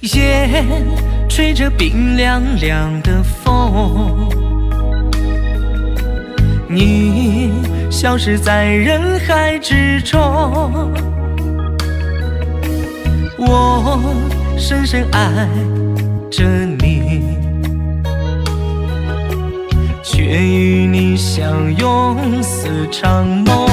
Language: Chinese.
夜吹着冰凉凉的风。你消失在人海之中我深深爱着你。却与你相拥似场梦。